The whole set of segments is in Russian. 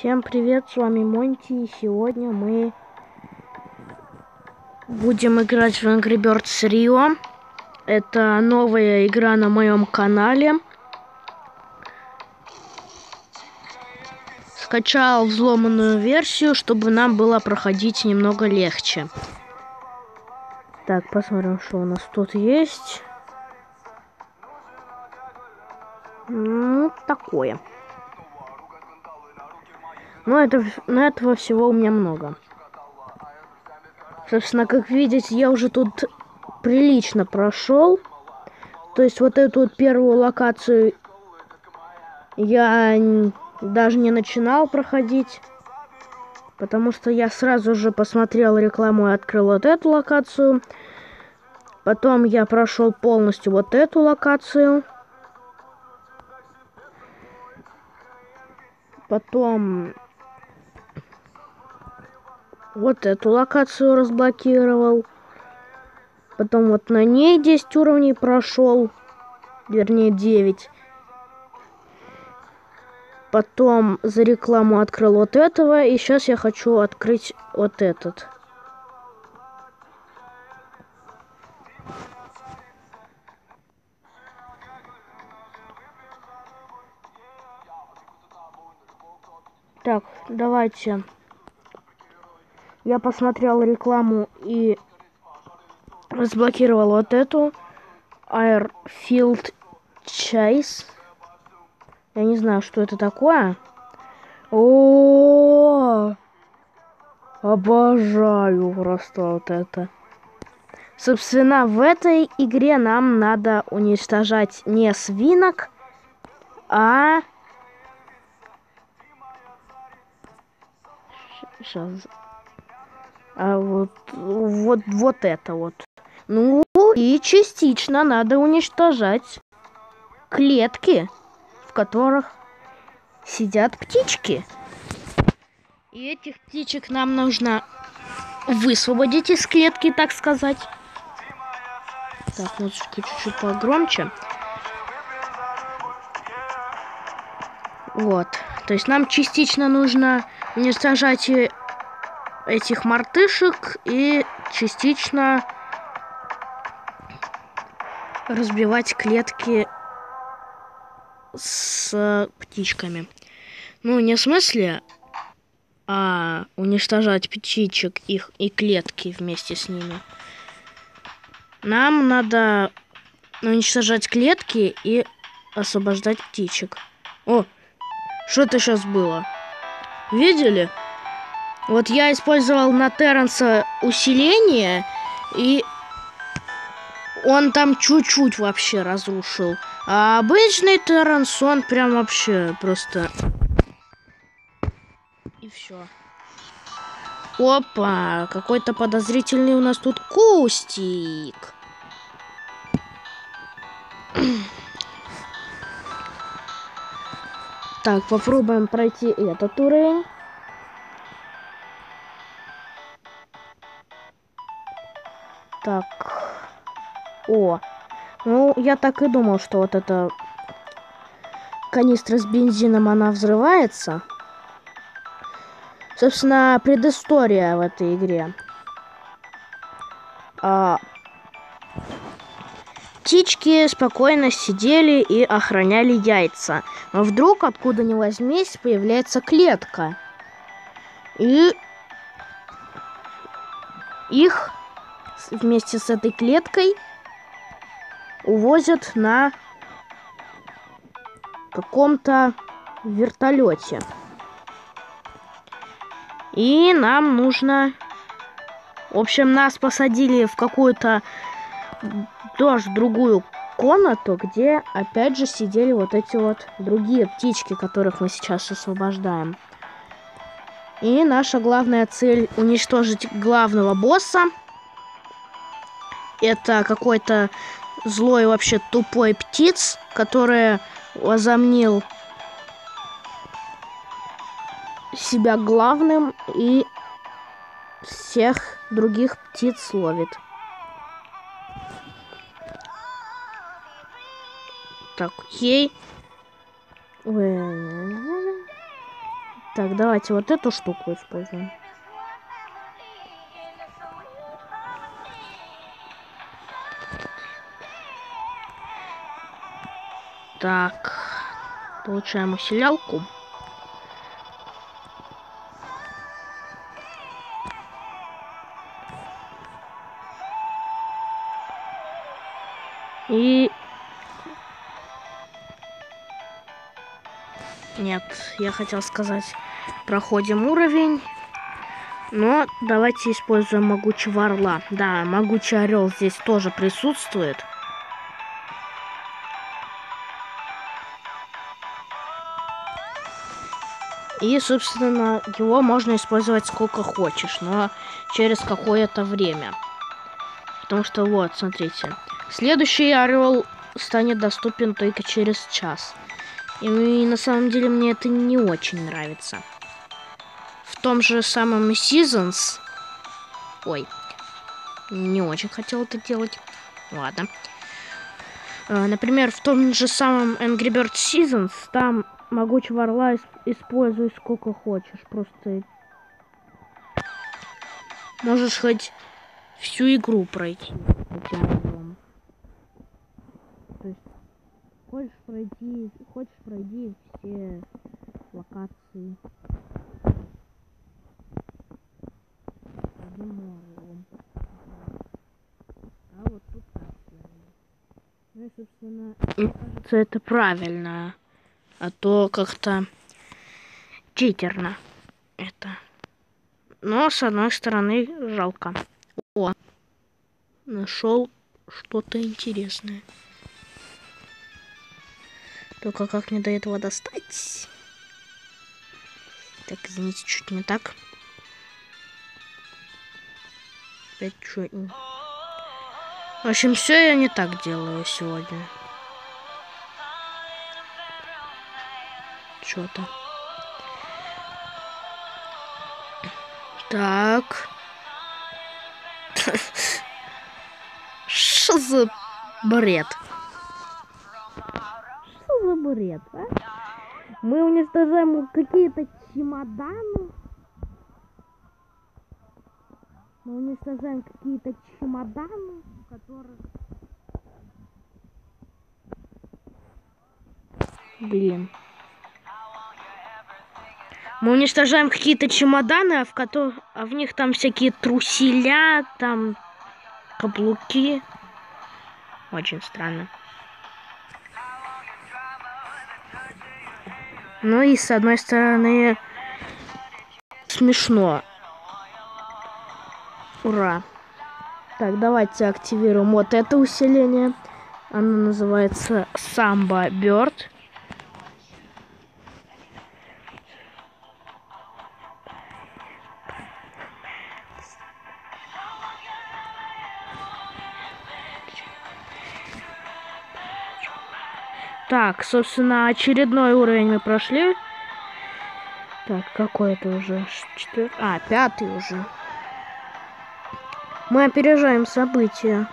Всем привет, с вами Монти, и сегодня мы будем играть в Angry Birds Rio. Это новая игра на моем канале. Скачал взломанную версию, чтобы нам было проходить немного легче. Так, посмотрим, что у нас тут есть. Ну, такое. Но, это, но этого всего у меня много. Собственно, как видите, я уже тут прилично прошел. То есть вот эту вот первую локацию я даже не начинал проходить. Потому что я сразу же посмотрел рекламу и открыл вот эту локацию. Потом я прошел полностью вот эту локацию. Потом вот эту локацию разблокировал. Потом вот на ней 10 уровней прошел. Вернее, 9. Потом за рекламу открыл вот этого. И сейчас я хочу открыть вот этот. Так, давайте я посмотрел рекламу и разблокировал вот эту Airfield Chase. Я не знаю, что это такое. О, обожаю просто вот это. Собственно, в этой игре нам надо уничтожать не свинок, а... Сейчас а вот, вот, вот это вот. Ну, и частично надо уничтожать клетки, в которых сидят птички. И этих птичек нам нужно высвободить из клетки, так сказать. Так, музычку чуть-чуть погромче. Вот. То есть нам частично нужно уничтожать этих мартышек и частично разбивать клетки с птичками. Ну, не в смысле, а уничтожать птичек их и клетки вместе с ними. Нам надо уничтожать клетки и освобождать птичек. О, что это сейчас было? Видели? Вот я использовал на Терренса усиление, и он там чуть-чуть вообще разрушил. А обычный Терренс, он прям вообще просто... И все. Опа, какой-то подозрительный у нас тут кустик. Так, попробуем пройти этот уровень. Так. О. Ну, я так и думал, что вот эта канистра с бензином, она взрывается. Собственно, предыстория в этой игре. А, птички спокойно сидели и охраняли яйца. Но вдруг, откуда ни возьмись, появляется клетка. И их вместе с этой клеткой увозят на каком-то вертолете. И нам нужно... В общем, нас посадили в какую-то тоже другую комнату, где опять же сидели вот эти вот другие птички, которых мы сейчас освобождаем. И наша главная цель уничтожить главного босса это какой-то злой вообще тупой птиц, который возомнил себя главным и всех других птиц ловит. Так, окей. Так, давайте вот эту штуку используем. Так, получаем усилялку. И... Нет, я хотел сказать, проходим уровень. Но давайте используем могучего орла. Да, могучий орел здесь тоже присутствует. И, собственно, его можно использовать сколько хочешь, но через какое-то время. Потому что вот, смотрите. Следующий орел станет доступен только через час. И, и на самом деле мне это не очень нравится. В том же самом Seasons... Ой, не очень хотел это делать. Ладно. Э, например, в том же самом Angry Bird Seasons там могучего орла используй сколько хочешь. Просто можешь хоть всю игру пройти хочешь пройти, хочешь пройди все локации. А вот тут так Ну и, собственно, это правильно а то как-то читерно это. Но, с одной стороны, жалко. О, нашел что-то интересное. Только как мне до этого достать? Так, извините, чуть не так. Опять чуть... В общем, все я не так делаю сегодня. Что-то. Так. Что за бред? Что за бред, а? Мы уничтожаем какие-то чемоданы. Мы уничтожаем какие-то чемоданы, которых... Блин. Мы уничтожаем какие-то чемоданы, а в, которых, а в них там всякие труселя, там каблуки. Очень странно. Ну и с одной стороны смешно. Ура. Так, давайте активируем вот это усиление. Оно называется Samba Bird. Так, собственно, очередной уровень мы прошли. Так, какой это уже? Четвер... А, пятый уже. Мы опережаем события.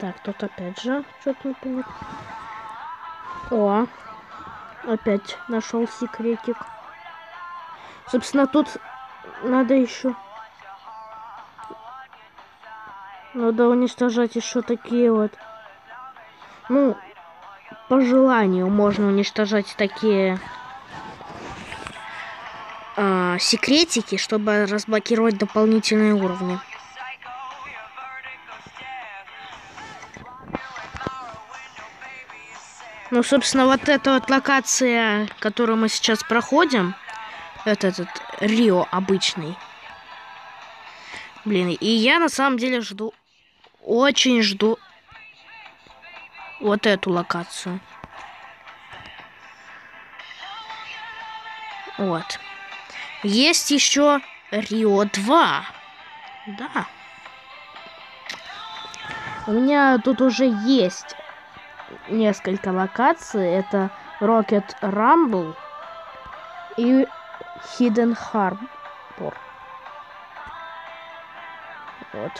Так, тут опять же что-то не понятно. О, Опять нашел секретик. Собственно, тут надо еще... Надо уничтожать еще такие вот... Ну, по желанию можно уничтожать такие э, секретики, чтобы разблокировать дополнительные уровни. Ну, собственно, вот эта вот локация, которую мы сейчас проходим, это этот Рио обычный. Блин, и я на самом деле жду, очень жду вот эту локацию. Вот. Есть еще Рио 2. Да. У меня тут уже есть несколько локаций. Это Rocket Rumble и Hidden Harbor. Вот.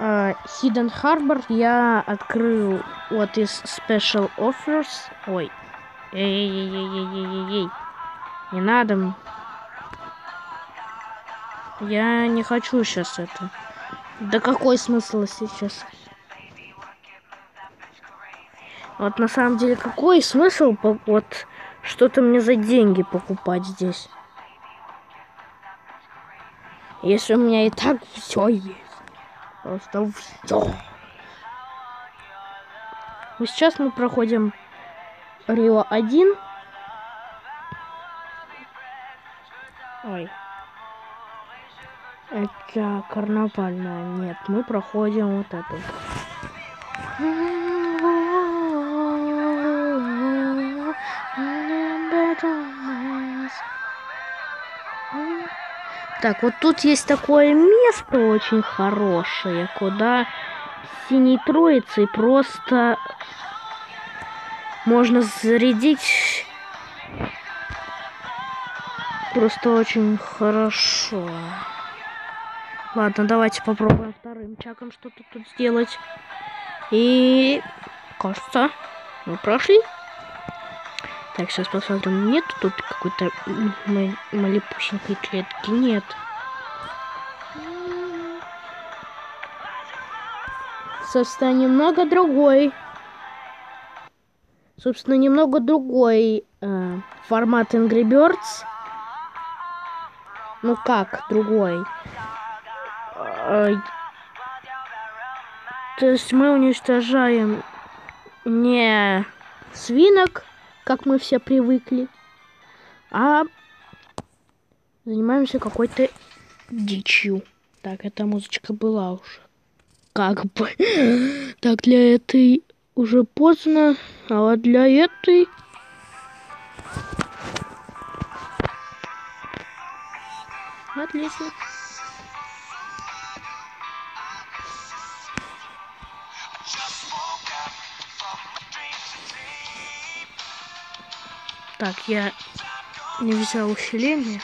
Uh, Hidden Harbor я открыл вот из Special Offers. Ой. Эй-эй-эй-эй-эй-эй. Не надо. Я не хочу сейчас это. Да какой смысл сейчас? Вот на самом деле какой смысл вот что-то мне за деньги покупать здесь? Если у меня и так все есть. Просто все. Ну, сейчас мы проходим Рио 1. Ой. Это карнавальная. Нет, мы проходим вот эту. Так, вот тут есть такое место очень хорошее, куда синей троицей просто можно зарядить просто очень хорошо. Ладно, давайте попробуем вторым чаком что-то тут сделать. И кажется, мы прошли. Так, сейчас посмотрим. Нет тут какой-то малепусенькой клетки? Нет. Собственно, немного другой. Собственно, немного другой э, формат Angry Birds. Ну как, другой. Э, то есть мы уничтожаем не свинок, как мы все привыкли, а занимаемся какой-то дичью. Так, эта музычка была уже. Как бы. Так, для этой уже поздно, а вот для этой... Отлично. Так, я не взял усиление.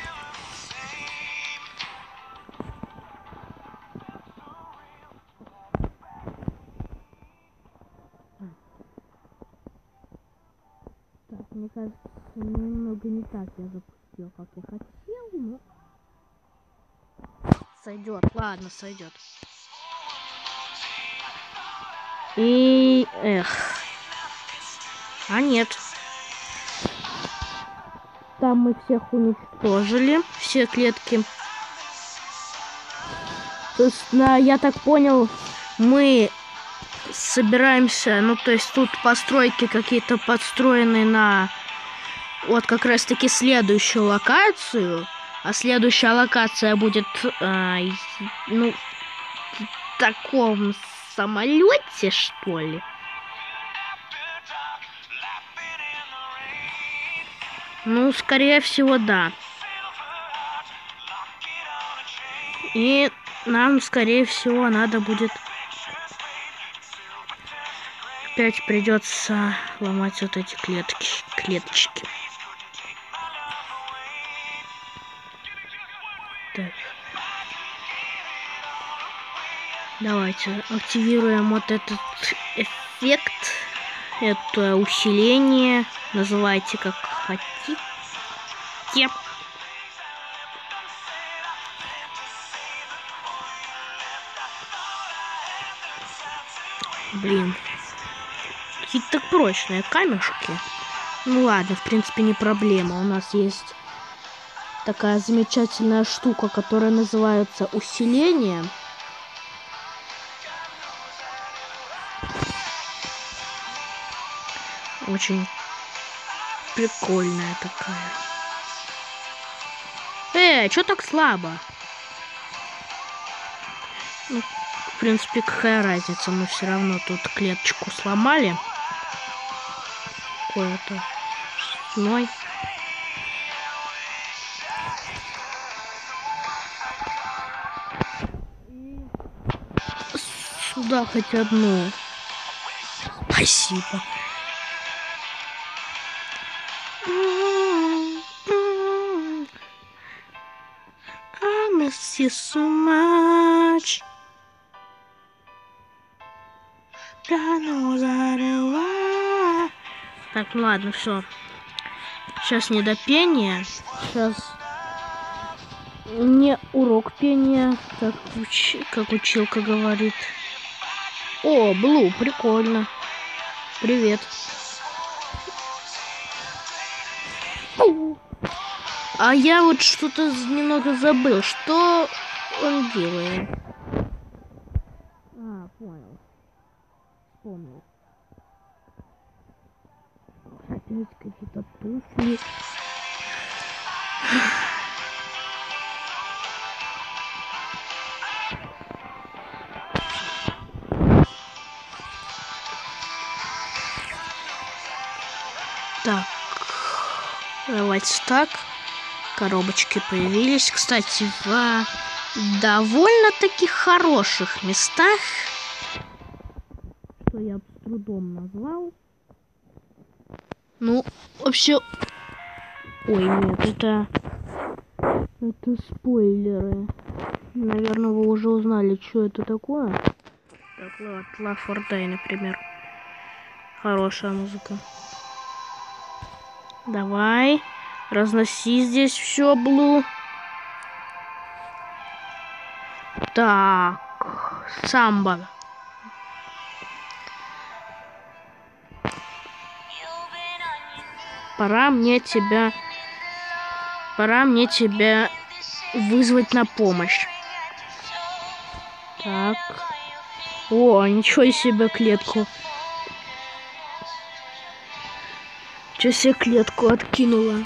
Так, мне кажется, немного не так я запустил, как я хотел, но... Сойдет, ладно, сойдет. И... Эх. А нет. Там мы всех уничтожили, все клетки. Собственно, я так понял, мы собираемся, ну то есть тут постройки какие-то подстроены на вот как раз таки следующую локацию. А следующая локация будет, э, ну, в таком самолете, что ли. Ну, скорее всего, да. И нам, скорее всего, надо будет... Опять придется ломать вот эти клетки, клеточки. Так. Давайте активируем вот этот эффект. Это усиление. Называйте как хотите. Блин. Какие-то прочные камешки. Ну ладно, в принципе, не проблема. У нас есть такая замечательная штука, которая называется усиление. Очень прикольная такая. Э, что так слабо? Ну, в принципе, какая разница? Мы все равно тут клеточку сломали. Какое-то ной. Сюда хоть одну. Спасибо. Miss so much. Так, ну ладно, все. Сейчас не до пения. Сейчас не урок пения, как, уч... как училка говорит. О, Блу, прикольно. Привет. А я вот что-то немного забыл. Что он делает? А, понял. Вспомнил. Опять какие-то туфли. Так. Давайте так. Коробочки появились. Кстати, в довольно-таки хороших местах. Что я с трудом назвал. Ну, вообще... Ой, нет, это... Это спойлеры. Наверное, вы уже узнали, что это такое. Так, вот, Лафордай, например. Хорошая музыка. Давай. Разноси здесь все, Блу. Так. Самбо. Пора мне тебя... Пора мне тебя вызвать на помощь. Так. О, ничего себе клетку. Че себе клетку откинула.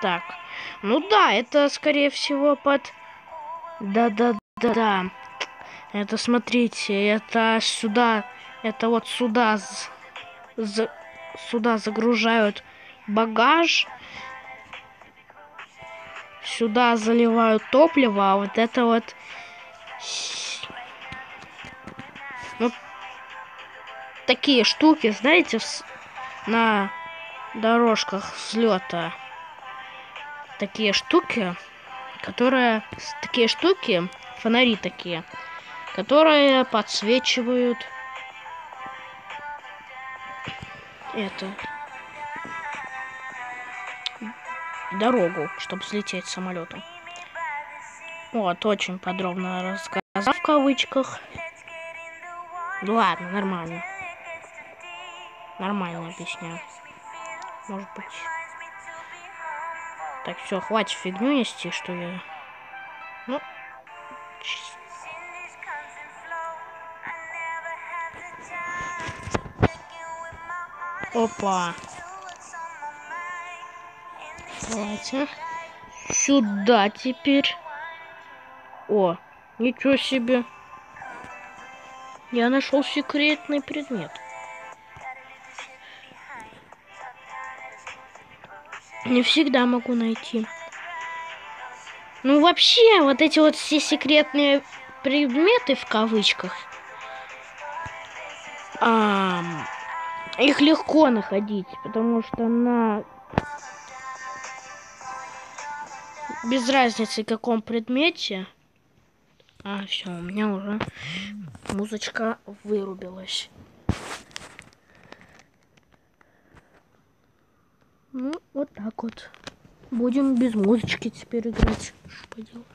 Так. Ну да, это скорее всего под... Да-да-да-да. Это, смотрите, это сюда... Это вот сюда... За, сюда загружают багаж. Сюда заливают топливо, а вот это вот... Вот такие штуки, знаете, на дорожках взлета такие штуки, которые... Такие штуки, фонари такие, которые подсвечивают это дорогу, чтобы взлететь самолетом. Вот, очень подробно рассказал в кавычках. Ладно, нормально. Нормально объясняю. Может быть. Так, все, хватит фигню нести, что я... Ну... Опа. Давайте. Сюда теперь. О, ничего себе. Я нашел секретный предмет. Не всегда могу найти. Ну, вообще, вот эти вот все секретные предметы, в кавычках, а, их легко находить, потому что на... Без разницы, каком предмете... А, все, у меня уже музычка вырубилась. Ну, вот так вот. Будем без музычки теперь играть. Что поделать?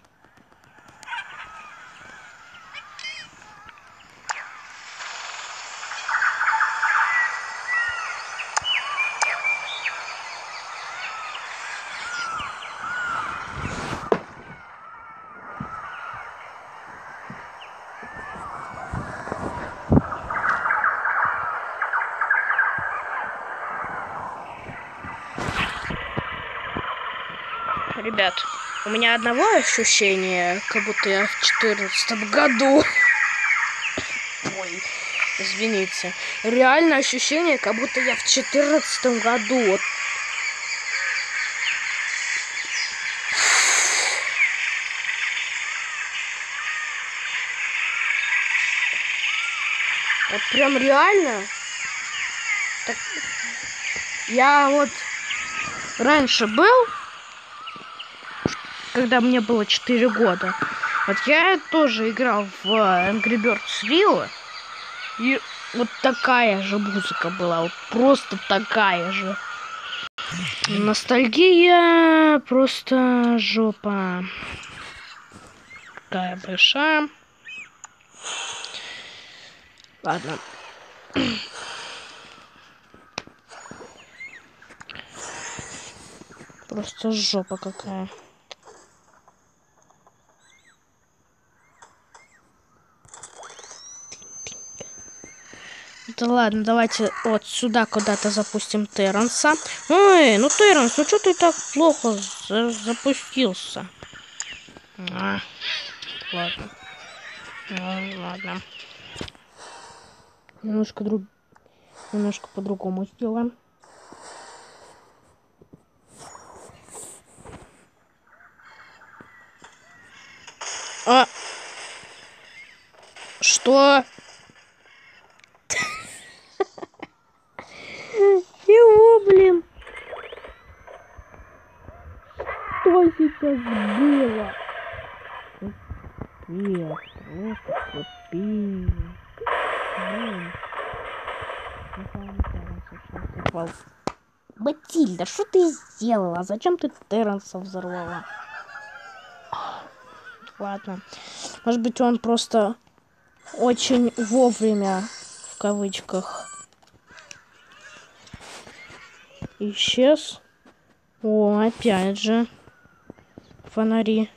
Ребят, у меня одного ощущения, как будто я в четырнадцатом году. Ой, извините. Реально ощущение, как будто я в четырнадцатом году. Вот. Вот прям реально. Так, я вот раньше был, когда мне было 4 года. Вот я тоже играл в Angry Birds Rio. И вот такая же музыка была. Вот просто такая же. Ностальгия просто жопа. Такая большая. Ладно. Просто жопа какая. Да ладно, давайте вот сюда куда-то запустим Терренса. Ой, ну Терренс, ну что ты так плохо за запустился? А, ладно. Ну, ладно. Немножко друг... Немножко по-другому сделаем. А... Что? Его, блин. Что сейчас было? Капец, просто капец. Блин. Матильда, что ты сделала? Зачем ты Терренса взорвала? Ладно. Может быть, он просто очень вовремя, в кавычках, исчез. О, опять же. Фонари.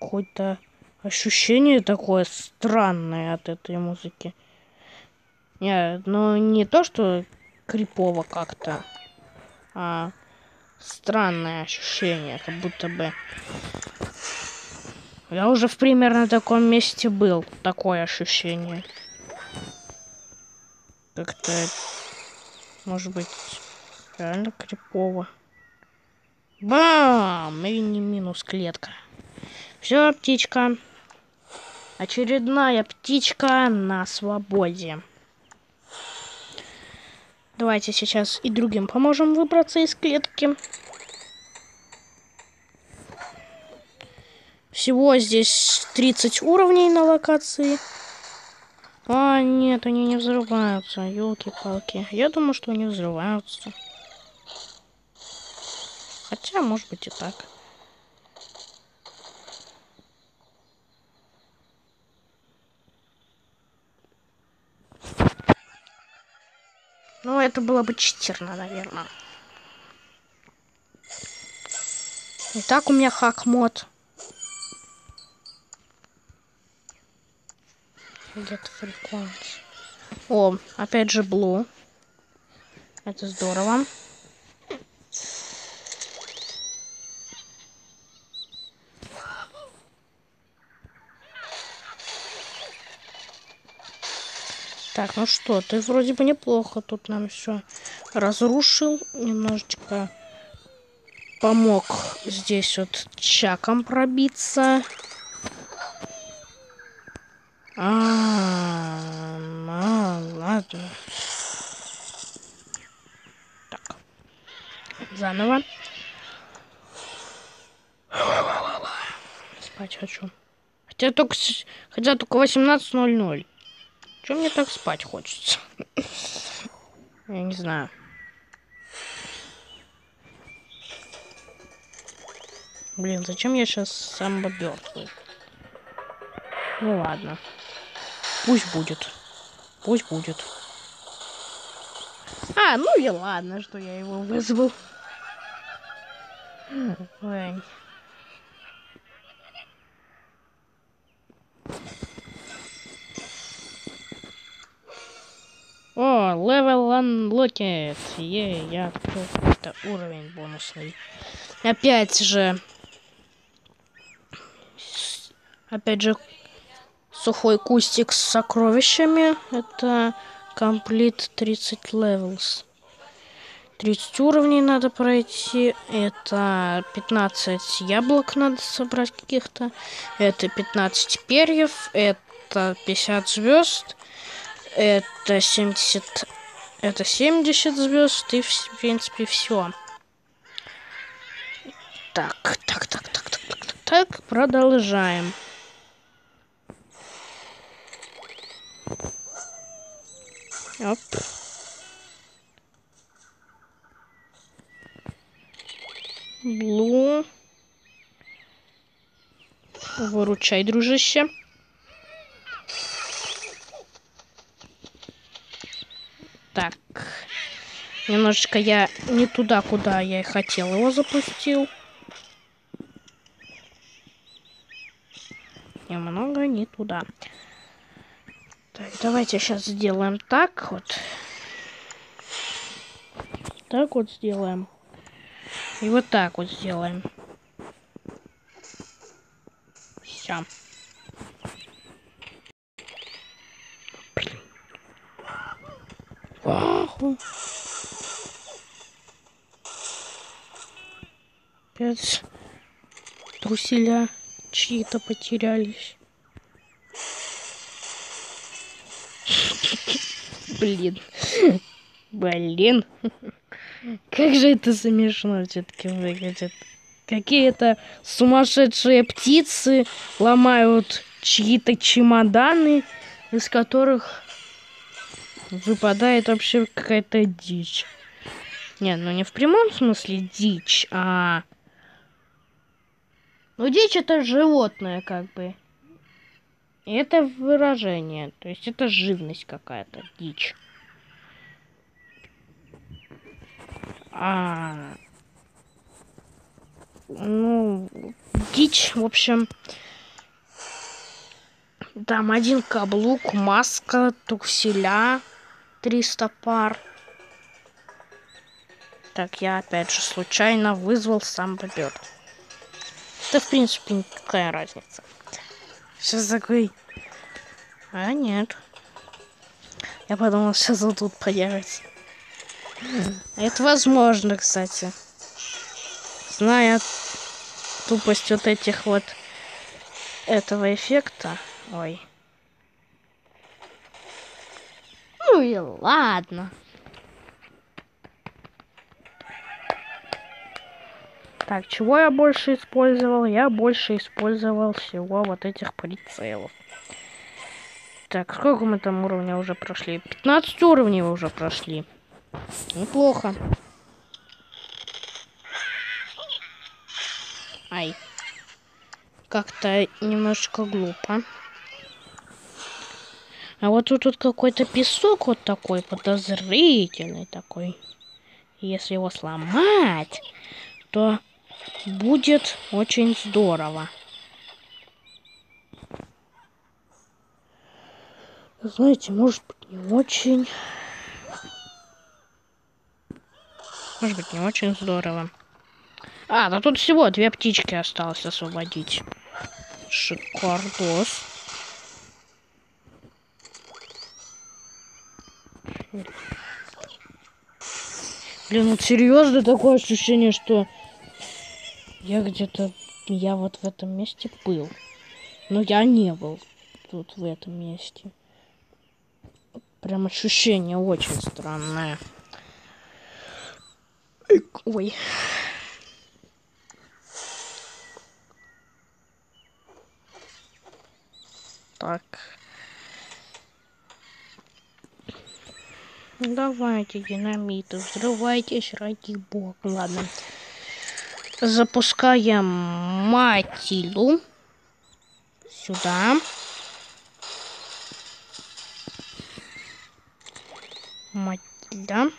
Какое-то ощущение такое странное от этой музыки. Не, ну не то, что крипово как-то, а странное ощущение, как будто бы я уже в примерно таком месте был. Такое ощущение. Как-то, может быть, реально крипово. Бам! И не минус клетка. Все, птичка. Очередная птичка на свободе. Давайте сейчас и другим поможем выбраться из клетки. Всего здесь 30 уровней на локации. А, нет, они не взрываются. Елки-палки. Я думаю, что они взрываются. Хотя, может быть и так. Ну, это было бы читерно, наверное. Итак, у меня хак-мод. Где-то фриконс. О, опять же Блу. Это здорово. Так, ну что, ты вроде бы неплохо тут нам все разрушил. Немножечко помог здесь вот чаком пробиться. А, ладно. Так. Заново. Спать хочу. Хотя только, хотя только 18.00. Чем мне так спать хочется? Я не знаю. Блин, зачем я сейчас сам мертвый? Ну ладно. Пусть будет. Пусть будет. А, ну и ладно, что я его вызвал. Ой. О, level unlocked. Yeah, я открыл какой-то уровень бонусный. Опять же. Опять же, сухой кустик с сокровищами. Это Complete 30 levels. 30 уровней надо пройти. Это 15 яблок надо собрать каких-то. Это 15 перьев. Это 50 звезд. Это 70... Это 70 звезд. И, в принципе, все. Так, так, так, так, так, так, так. Продолжаем. Оп. Блу. Выручай, дружище. Так. Немножечко я не туда, куда я и хотел его запустил. Немного не туда. Так, давайте сейчас сделаем так вот. Так вот сделаем. И вот так вот сделаем. Все. Опять труселя чьи-то потерялись. Блин. Блин. Как же это смешно все-таки выглядит. Какие-то сумасшедшие птицы ломают чьи-то чемоданы, из которых выпадает вообще какая-то дичь. Нет, ну не в прямом смысле дичь, а... Ну, дичь это животное, как бы. Это выражение, то есть это живность какая-то, дичь. А, ну, дичь, в общем, там один каблук, маска, тукселя, 300 пар. Так, я опять же случайно вызвал сам бобер. Это, в принципе, никакая разница. Сейчас такой... А, нет. Я подумал, сейчас он тут появится. Это возможно, кстати. Зная тупость вот этих вот этого эффекта. Ой. Ну и ладно. Так, чего я больше использовал? Я больше использовал всего вот этих прицелов. Так, сколько мы там уровня уже прошли? 15 уровней уже прошли. Неплохо. Ай. Как-то немножечко глупо. А вот тут, тут какой-то песок вот такой подозрительный такой. Если его сломать, то будет очень здорово. Знаете, может быть не очень. Может быть, не очень здорово. А, да тут всего две птички осталось освободить. Шикардос. Блин, вот серьезно такое ощущение, что я где-то, я вот в этом месте был. Но я не был тут в этом месте. Прям ощущение очень странное. Ой. Так. Давайте динамиты, взрывайтесь ради бога. Ладно. Запускаем Матилу. Сюда. Матильда.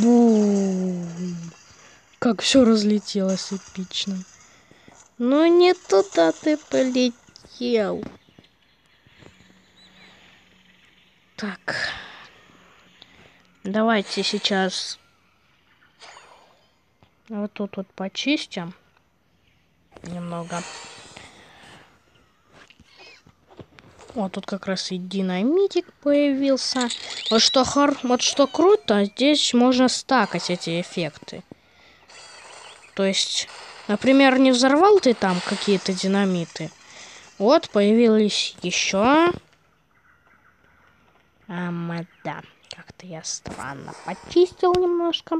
Бум! Как все разлетелось эпично. Ну не туда ты полетел. Так. Давайте сейчас вот тут вот почистим немного. Вот тут как раз и динамитик появился. Вот что, хор... вот что круто, здесь можно стакать эти эффекты. То есть, например, не взорвал ты там какие-то динамиты. Вот, появились еще. А, да, как-то я странно почистил немножко.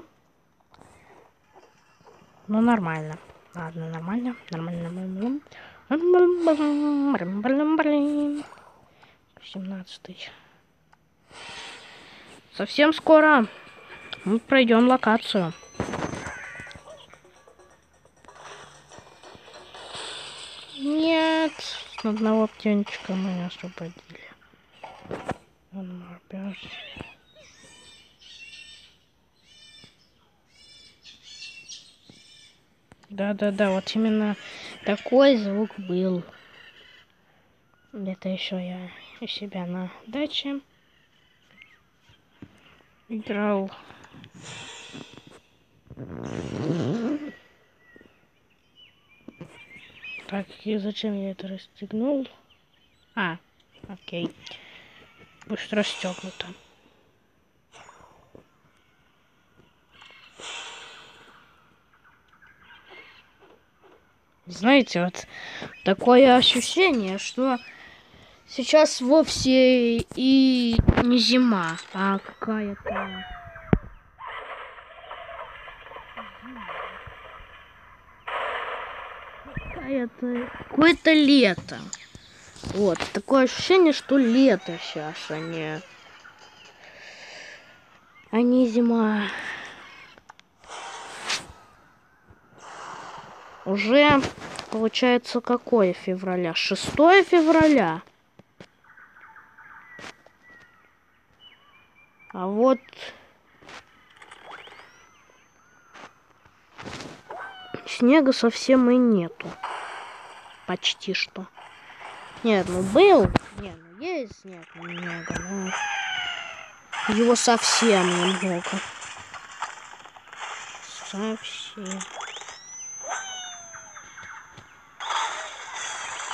Ну, нормально. Ладно, нормально, нормально, нормально. 17 Совсем скоро мы пройдем локацию. Нет, одного птенчика мы освободили. Он опять. Да-да-да, вот именно такой звук был. Где-то еще я у себя на даче играл. Так, и зачем я это расстегнул? А, окей. Пусть расстегнуто. Знаете, вот такое ощущение, что сейчас вовсе и не зима, а какая-то... Какое-то лето. Вот, такое ощущение, что лето сейчас, а не... А не зима. Уже получается какое февраля? 6 февраля. А вот снега совсем и нету. Почти что. Нет, ну был. Нет, ну есть снег немного, но его совсем немного. Совсем.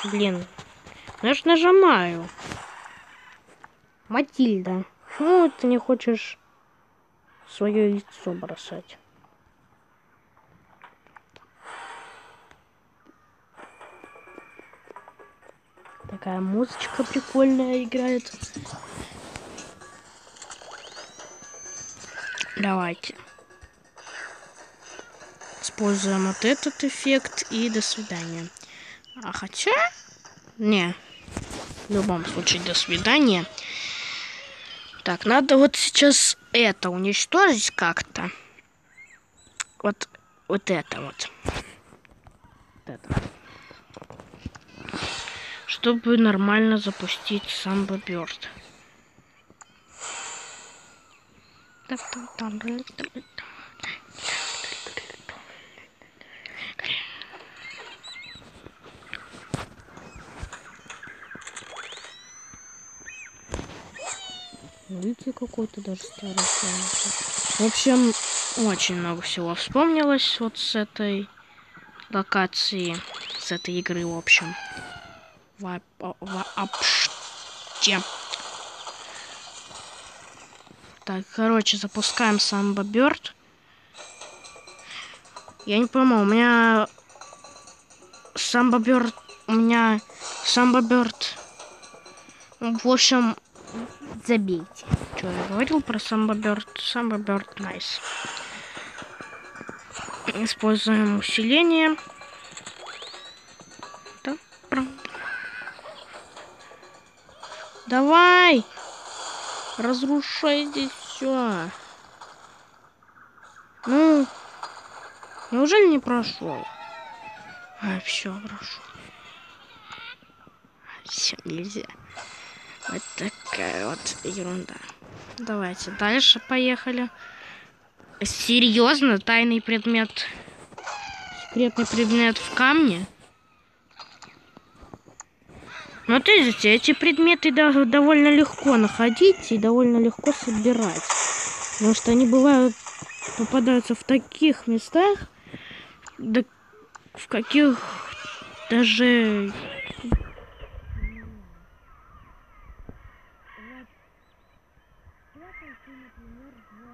Блин. Я ж нажимаю. Матильда. Почему ты не хочешь свое лицо бросать? Такая музычка прикольная играет. Давайте. Используем вот этот эффект и до свидания. А хотя... Не. В любом случае, до свидания. Так, надо вот сейчас это уничтожить как-то. Вот, вот это вот. вот это. Чтобы нормально запустить самбо бёрд. Так, так, так, так, так. Видите, какой-то даже старый В общем, очень много всего вспомнилось вот с этой локации, с этой игры, в общем. Вообще. Так, короче, запускаем Самбо Бёрд. Я не пойму, у меня Самбо Бёрд... У меня Samba Burst... В общем, забейте. Что я говорил про Samba Burst? Samba Burst nice. Используем усиление. Давай! Разрушай здесь все. Ну, неужели не прошел? А, все, прошел. Все, нельзя. Вот такая вот ерунда. Давайте дальше поехали. Серьезно, тайный предмет. Секретный предмет в камне. Вот видите, эти предметы довольно легко находить и довольно легко собирать. Потому что они бывают, попадаются в таких местах, да, в каких даже ты, например, в...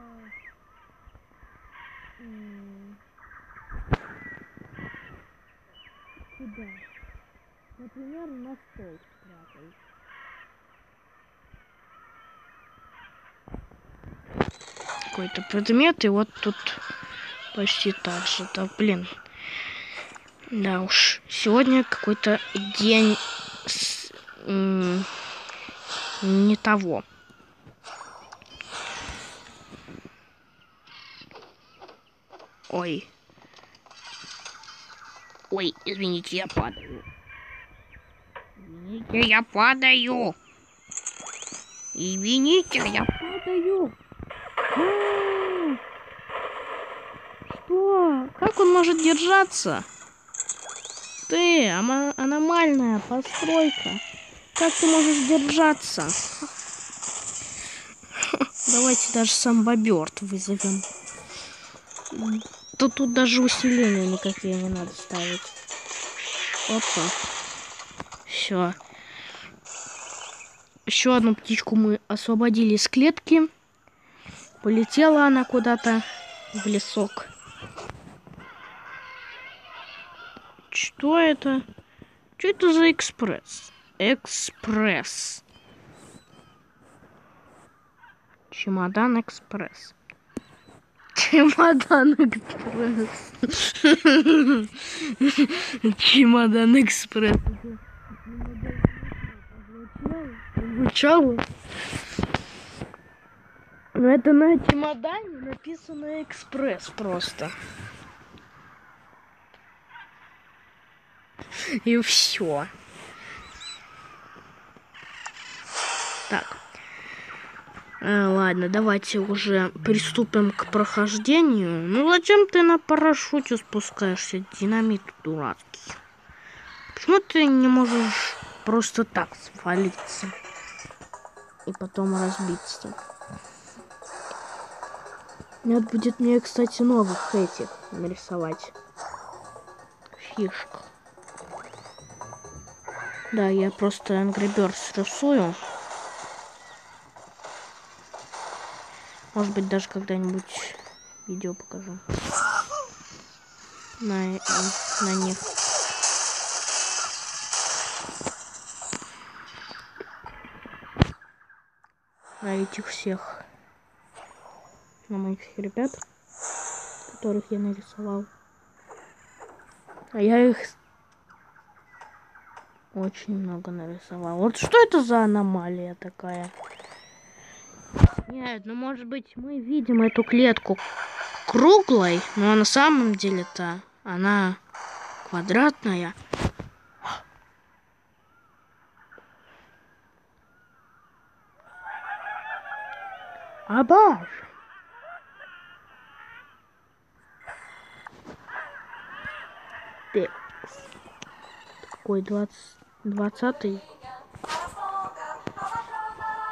Куда? Например, на стол спрятаешь. какой-то предмет, и вот тут почти так же. Да, блин. Да уж. Сегодня какой-то день с, не того. Ой. Ой, извините, я падаю. Извините, я падаю. Извините, я падаю. Что? Как он может держаться? Ты, аномальная постройка. Как ты можешь держаться? Давайте даже сам боберт вызовем. То тут даже усиления никакие не надо ставить. Опа. Все. Еще одну птичку мы освободили из клетки. Полетела она куда-то в лесок. Что это? Что это за экспресс? Экспресс. Чемодан экспресс. Чемодан экспресс. Чемодан экспресс. Звучало? Но это на чемодане написано экспресс просто. И все. Э, ладно, давайте уже приступим к прохождению. Ну зачем ты на парашюте спускаешься, динамит дурацкий? Почему ты не можешь просто так свалиться и потом разбиться? Надо будет мне, кстати, новых этих нарисовать. Фишек. Да, я просто Angry Birds рисую. Может быть, даже когда-нибудь видео покажу. На, на них. На этих всех. На моих ребят, которых я нарисовал. А я их очень много нарисовал. Вот что это за аномалия такая? Нет, ну может быть мы видим эту клетку круглой, но на самом деле-то она квадратная. Абаж! Такой двадцатый.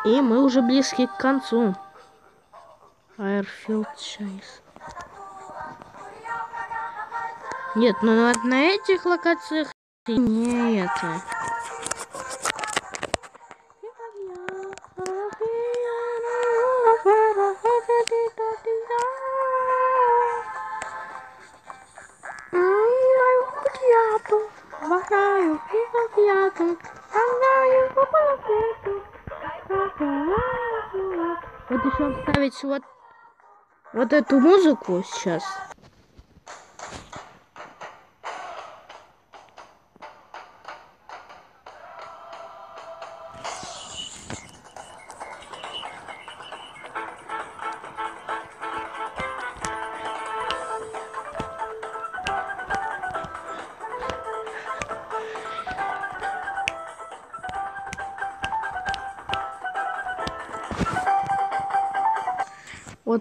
И мы уже близки к концу. Airfield Chase. Нет, ну на этих локациях не это. Вот, вот эту музыку сейчас.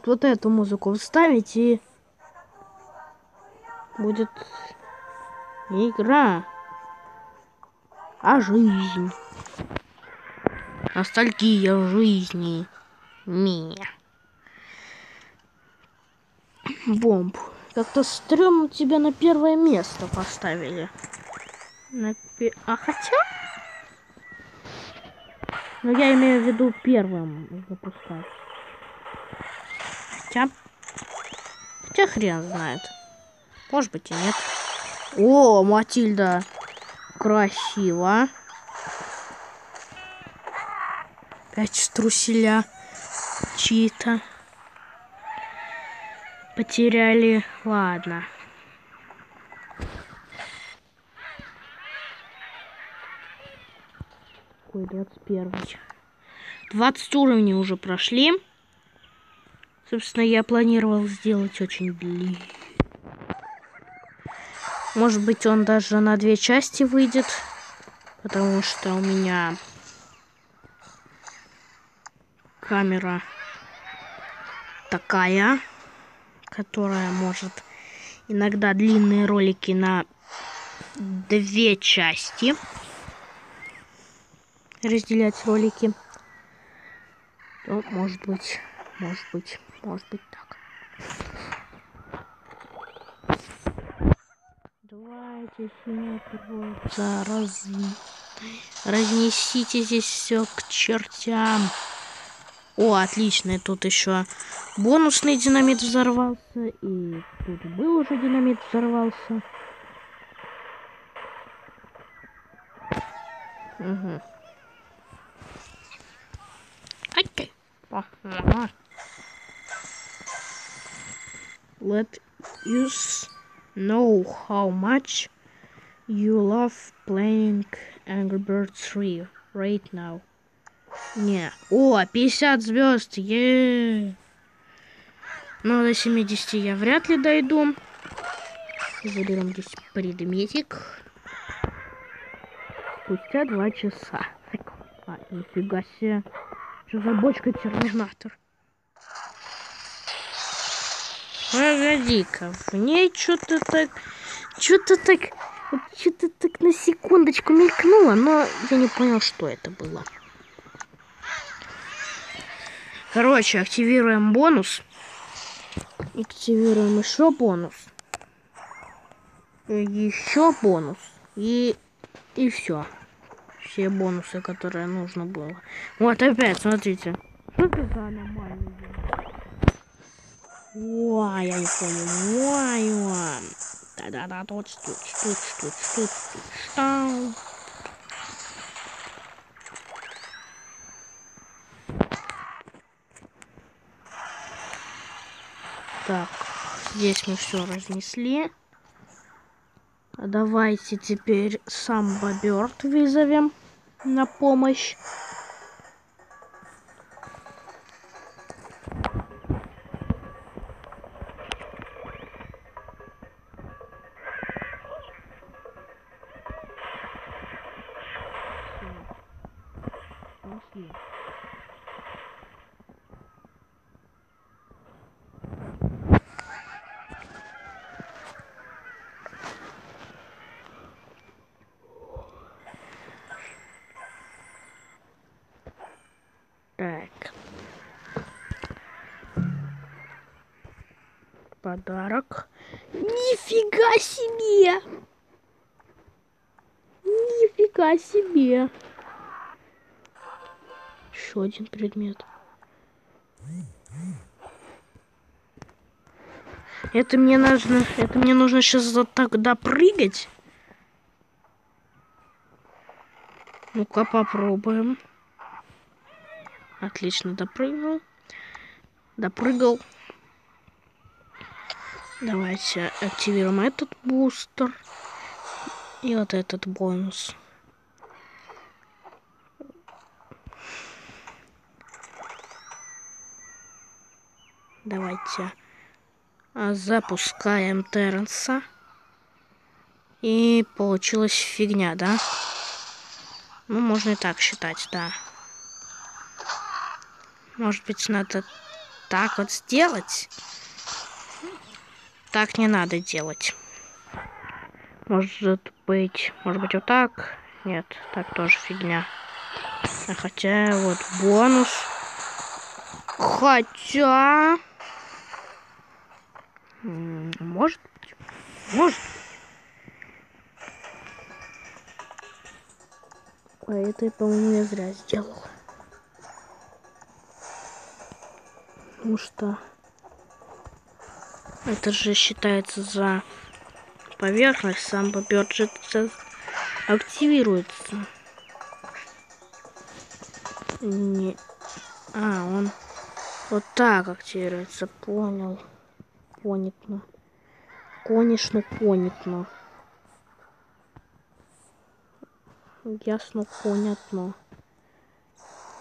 Вот, эту музыку вставить и будет не игра, а жизнь. Ностальгия жизни. Меня. Бомб. Как-то стрёмно тебя на первое место поставили. На пе... А хотя... Но я имею в виду первым запускать. Хотя... Хотя хрен знает. Может быть и нет. О, Матильда. Красиво. Опять труселя чьи-то потеряли. Ладно. Ой, 21. 20 уровней уже прошли. Собственно, я планировал сделать очень длинный. Может быть, он даже на две части выйдет. Потому что у меня камера такая, которая может иногда длинные ролики на две части разделять ролики. То, может быть, может быть, может быть так. Давайте синякройца, раз... разнесите здесь все к чертям. О, отлично, тут еще бонусный динамит взорвался, и тут был уже динамит взорвался. Угу. Окей. Let us know how much you love playing Angry Birds 3 right now. Не. О, 50 звезд. Е. Но до 70 я вряд ли дойду. Заберем здесь предметик. Спустя два часа. А, нифига себе. Что за бочка терминатор? Погоди-ка, в ней что-то так... Что-то так... Что-то так на секундочку мелькнуло, но я не понял, что это было. Короче, активируем бонус. Активируем еще бонус. Еще бонус. И, и все. Все бонусы, которые нужно было. Вот опять, смотрите. Что это за аномалия? Ой, я не ой. Да-да-да, тут, тут, тут, тут, тут, тут. Так, здесь мы все разнесли. Давайте теперь сам Боберт вызовем на помощь. Себе! Еще один предмет. Это мне нужно, это мне нужно сейчас тогда прыгать. Ну-ка попробуем. Отлично, допрыгнул. Допрыгал. Давайте активируем этот бустер. И вот этот бонус. Давайте запускаем Терренса. И получилась фигня, да? Ну, можно и так считать, да. Может быть, надо так вот сделать? Так не надо делать. Может быть, может быть вот так? Нет, так тоже фигня. А хотя вот бонус. Хотя... Может. Может. А это, по-моему, я зря сделал. Потому что Это же считается за поверхность, сам бюджет активируется. Не... А, он вот так активируется, понял. Понятно. Конечно, понятно. Ясно, понятно.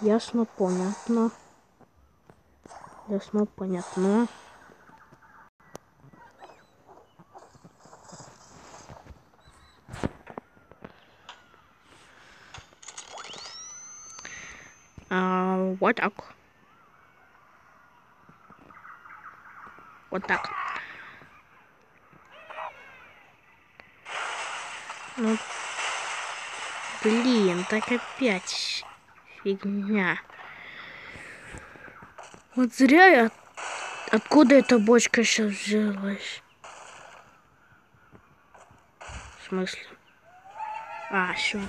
Ясно, понятно. Ясно, понятно. А, вот так. Вот так. Ну, блин, так опять фигня. Вот зря я... Откуда эта бочка сейчас взялась? В смысле? А, все.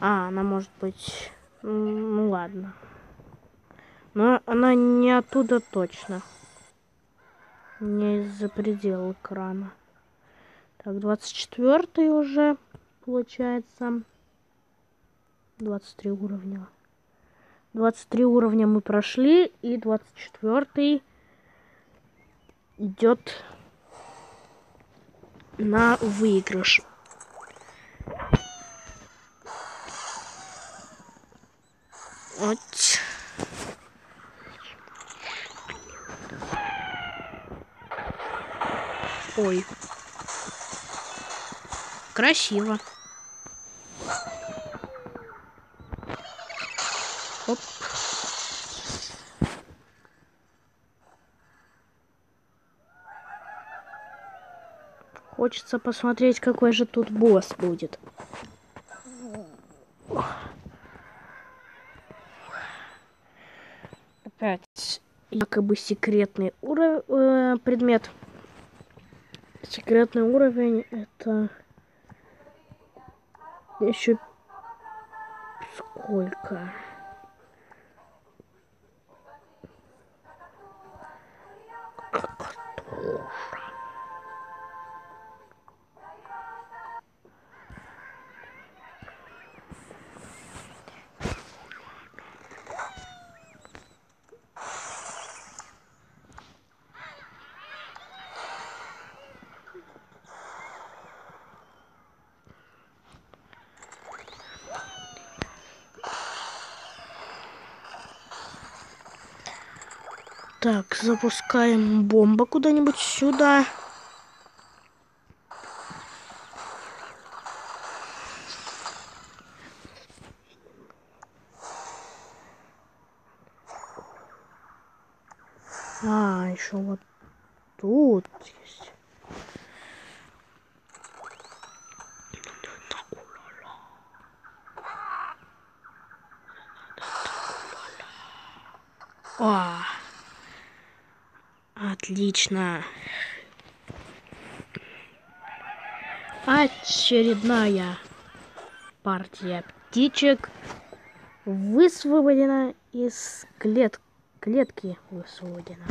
А, она может быть... Ну ладно. Но она не оттуда точно. Не из-за предела экрана. Так, 24 уже получается. 23 уровня. 23 уровня мы прошли, и 24 идет на выигрыш. Вот. Ой. Красиво. Оп. Хочется посмотреть, какой же тут босс будет. Опять якобы секретный уровень, э, предмет. Секретный уровень это еще сколько? Так, запускаем бомбу куда-нибудь сюда. А, еще вот тут есть. О! Отлично. Очередная партия птичек высвободена из клет... клетки. Высвободена.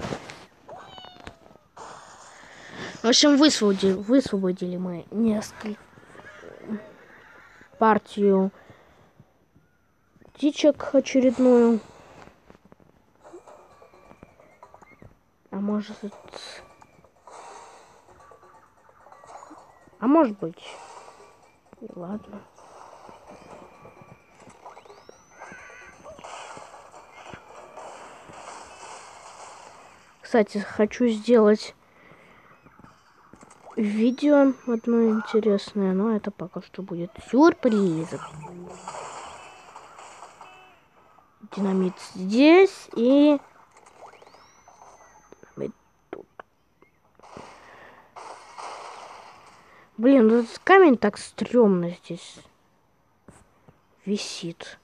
В общем, высвободили, высвободили мы несколько партию птичек очередную. А может... А может быть... Ладно. Кстати, хочу сделать видео одно интересное, но это пока что будет сюрпризом. Динамит здесь и Блин, ну этот камень так стрёмно здесь висит.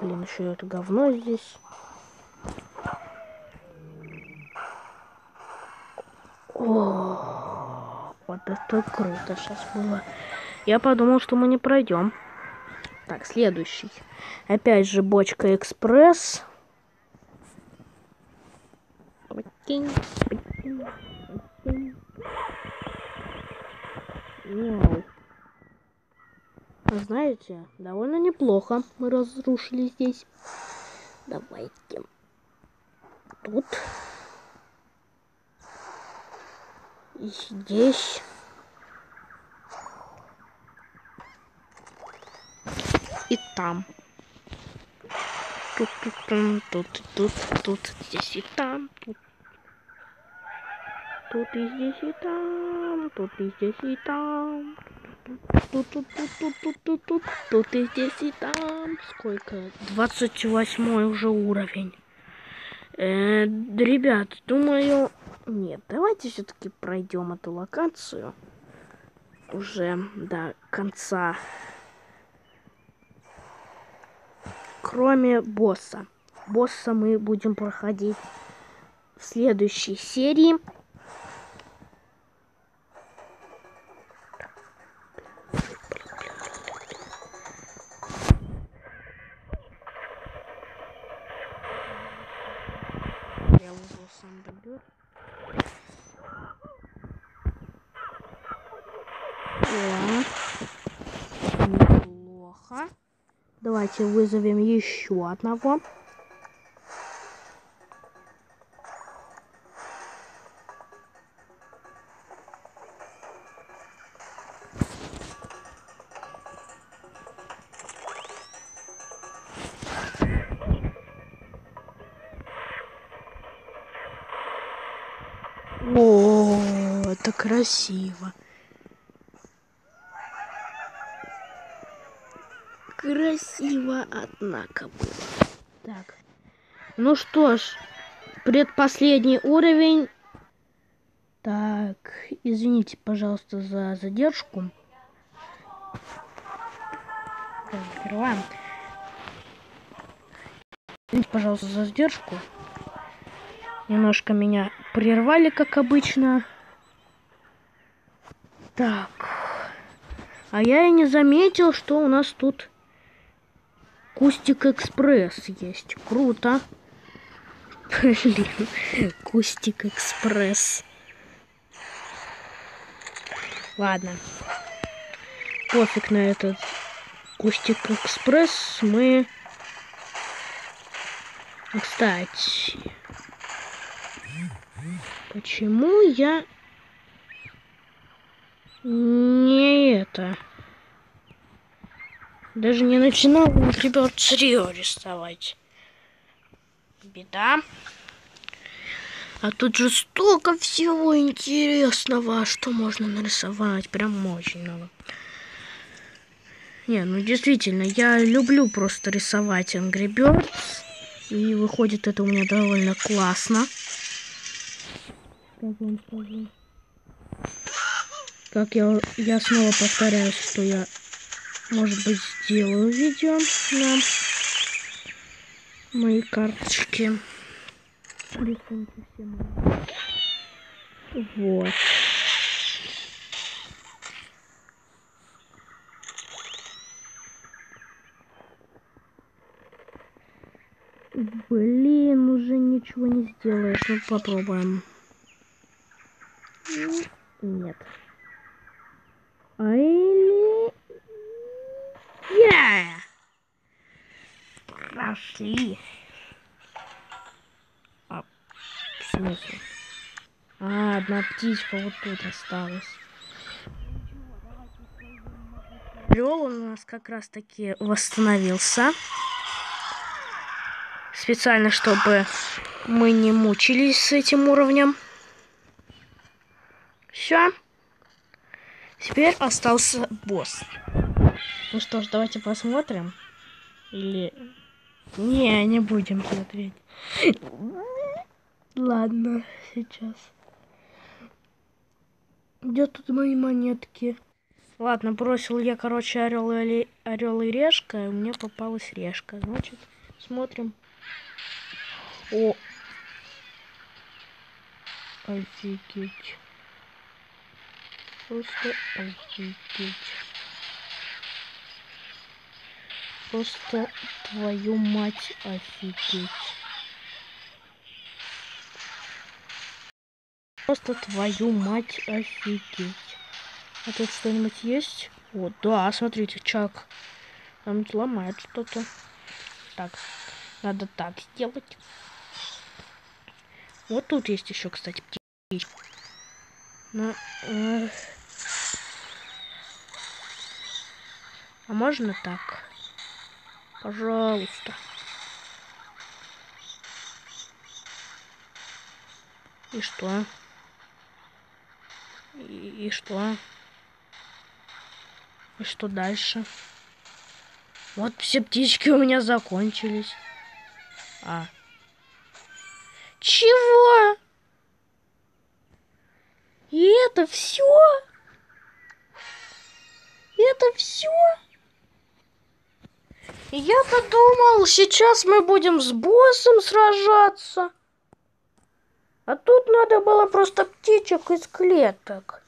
Блин, еще это говно здесь. О, вот это круто сейчас было. Я подумал, что мы не пройдем. Так, следующий. Опять же, бочка экспресс. Прикинь, знаете, довольно неплохо мы разрушили здесь. Давайте. Тут. И здесь. И там. Тут, тут, там, тут, тут, тут, здесь и там. Тут, тут и здесь и там. Тут и здесь и там. Тут, тут, тут, тут, тут, тут, тут, тут и здесь и там. Сколько? 28 уже уровень. Э, ребят, думаю... Нет, давайте все-таки пройдем эту локацию. Уже до конца. Кроме босса. Босса мы будем проходить в следующей серии. Я его сам добер. О, неплохо. Давайте вызовем еще одного. О, это красиво. Красиво, однако было. Так. Ну что ж, предпоследний уровень. Так, извините, пожалуйста, за задержку. Так. Извините, пожалуйста, за задержку. Немножко меня прервали, как обычно. Так. А я и не заметил, что у нас тут Кустик Экспресс есть. Круто. Блин, Кустик Экспресс. Ладно. Пофиг на этот Кустик Экспресс. Мы... Кстати... Почему я не это? Даже не начинал ребят Рио рисовать. Беда. А тут же столько всего интересного, что можно нарисовать. Прям очень много. Не, ну действительно, я люблю просто рисовать Angry Birds. И выходит это у меня довольно классно. Как я, я снова повторяюсь, что я, может быть, сделаю видео на мои карточки. Вот. Блин, уже ничего не сделаешь. Ну попробуем. Нет. А или... Yeah! Прошли. А, в смысле? А, одна птичка вот тут осталась. Орел у нас как раз таки восстановился. Специально, чтобы мы не мучились с этим уровнем. Все. Теперь остался босс. Ну что ж, давайте посмотрим. Или... Не, не будем смотреть. Ладно, сейчас. Где тут мои монетки? Ладно, бросил я, короче, орел и, орел и решка, и мне попалась решка. Значит, смотрим. О! Офигеть. Просто офигеть. Просто твою мать офигеть. Просто твою мать офигеть. А тут что-нибудь есть? Вот, да, смотрите, Чак. Там ломает что-то. Так, надо так сделать. Вот тут есть еще, кстати, птичка. Ну, э... А можно так? Пожалуйста. И что? И, и что? И что дальше? Вот все птички у меня закончились. А. Чего? И это все? Это все? Я-то думал, сейчас мы будем с боссом сражаться. А тут надо было просто птичек из клеток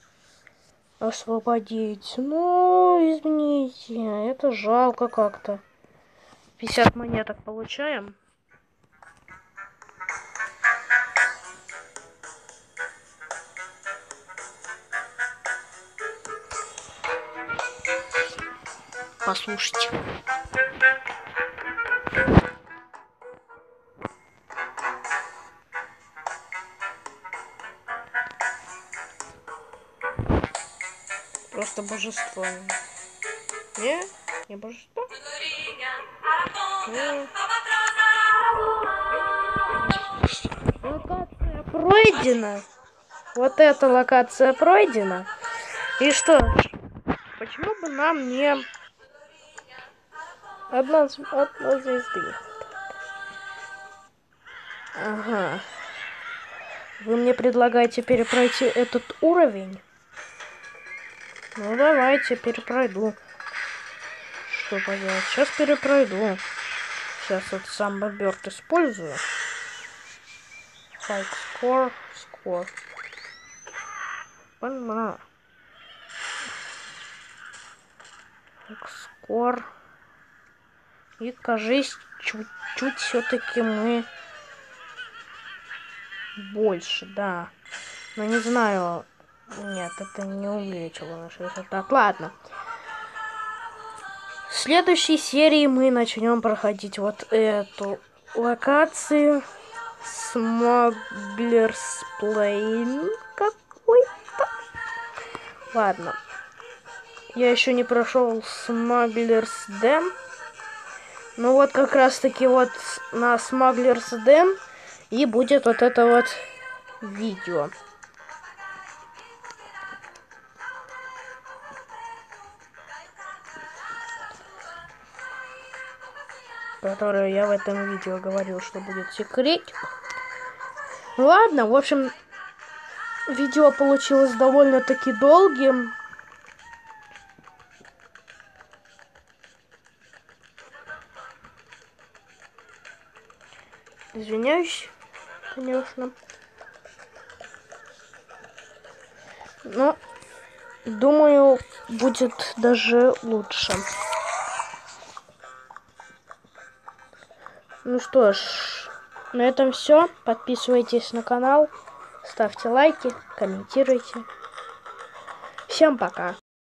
освободить. Ну, извините, это жалко как-то. 50 монеток получаем. Послушайте. Просто божество. Не? Не божество? Не. Локация пройдена. Вот эта локация пройдена. И что почему бы нам не одна, одна звезды? Ага. Вы мне предлагаете перепройти этот уровень? Ну давайте, перепройду. Что поделать? Сейчас перепройду. Сейчас вот сам Боберт использую. Fight score, score. Понимаю. Скор. И кажись, чуть-чуть все-таки мы больше, да. Но не знаю, нет, это не увеличило наш результат. Ладно. В следующей серии мы начнем проходить вот эту локацию. Смоглерс Плейн какой-то. Ладно. Я еще не прошел Смоглерс Дэм. Ну вот как раз таки вот на Смоглерс Дэм и будет вот это вот видео. которую я в этом видео говорил, что будет секретик. Ладно, в общем, видео получилось довольно-таки долгим. Извиняюсь, конечно. Но, думаю, будет даже лучше. Ну что ж, на этом все. Подписывайтесь на канал, ставьте лайки, комментируйте. Всем пока.